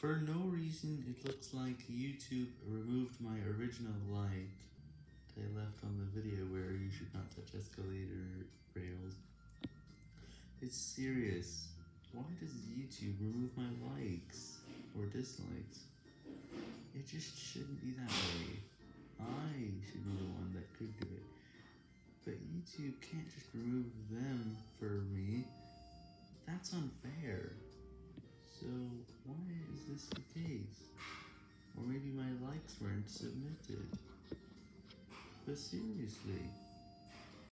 For no reason, it looks like YouTube removed my original like that I left on the video where you should not touch escalator rails. It's serious. Why does YouTube remove my likes or dislikes? It just shouldn't be that way. I should be the one that could do it. But YouTube can't just remove them for me. That's unfair. The case? Or maybe my likes weren't submitted. But seriously,